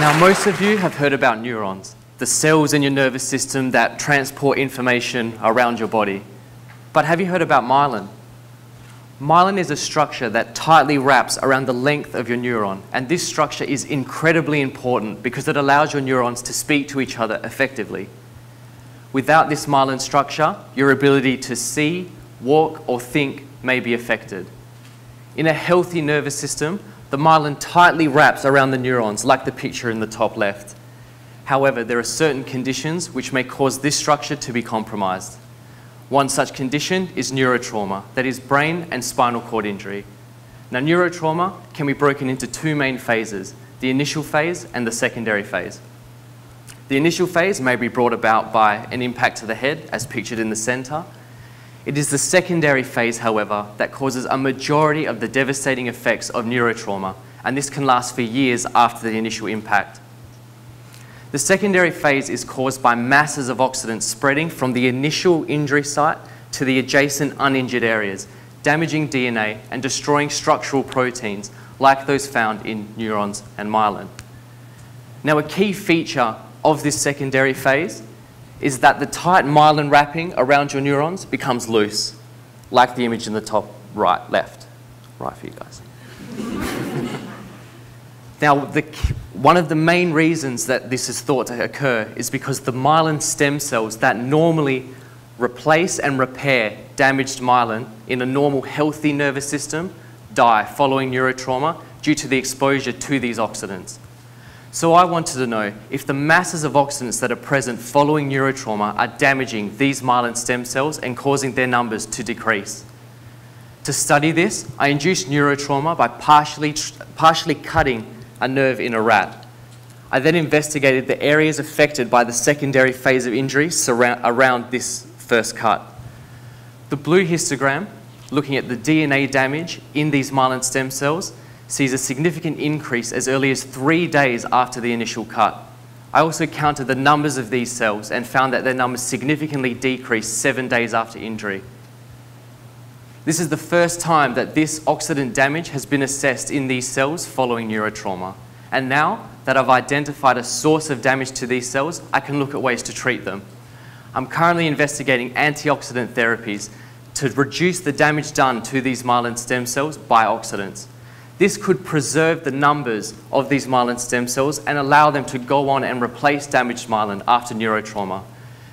Now, most of you have heard about neurons, the cells in your nervous system that transport information around your body. But have you heard about myelin? Myelin is a structure that tightly wraps around the length of your neuron, and this structure is incredibly important because it allows your neurons to speak to each other effectively. Without this myelin structure, your ability to see, walk, or think may be affected. In a healthy nervous system, the myelin tightly wraps around the neurons, like the picture in the top left. However, there are certain conditions which may cause this structure to be compromised. One such condition is neurotrauma, that is brain and spinal cord injury. Now, neurotrauma can be broken into two main phases, the initial phase and the secondary phase. The initial phase may be brought about by an impact to the head, as pictured in the center. It is the secondary phase, however, that causes a majority of the devastating effects of neurotrauma, and this can last for years after the initial impact. The secondary phase is caused by masses of oxidants spreading from the initial injury site to the adjacent uninjured areas, damaging DNA and destroying structural proteins like those found in neurons and myelin. Now, a key feature of this secondary phase is that the tight myelin wrapping around your neurons becomes loose, like the image in the top right, left. Right for you guys. now, the, one of the main reasons that this is thought to occur is because the myelin stem cells that normally replace and repair damaged myelin in a normal healthy nervous system die following neurotrauma due to the exposure to these oxidants. So I wanted to know if the masses of oxidants that are present following neurotrauma are damaging these myelin stem cells and causing their numbers to decrease. To study this, I induced neurotrauma by partially, partially cutting a nerve in a rat. I then investigated the areas affected by the secondary phase of injury around this first cut. The blue histogram, looking at the DNA damage in these myelin stem cells, sees a significant increase as early as three days after the initial cut. I also counted the numbers of these cells and found that their numbers significantly decreased seven days after injury. This is the first time that this oxidant damage has been assessed in these cells following neurotrauma. And now that I've identified a source of damage to these cells, I can look at ways to treat them. I'm currently investigating antioxidant therapies to reduce the damage done to these myelin stem cells by oxidants. This could preserve the numbers of these myelin stem cells and allow them to go on and replace damaged myelin after neurotrauma.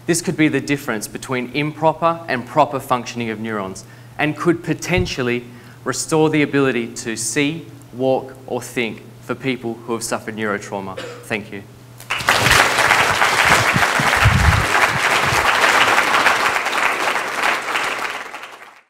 This could be the difference between improper and proper functioning of neurons and could potentially restore the ability to see, walk, or think for people who have suffered neurotrauma. Thank you.